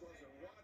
was a little